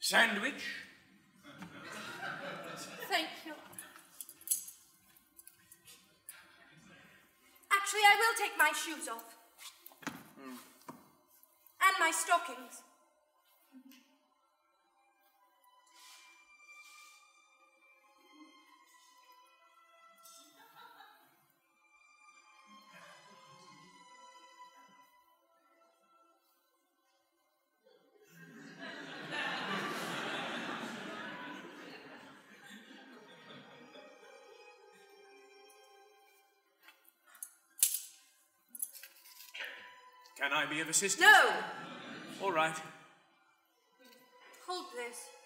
Sandwich? Thank you. Actually, I will take my shoes off. Hmm. And my stockings. Can I be of assistance? No! All right. Hold this.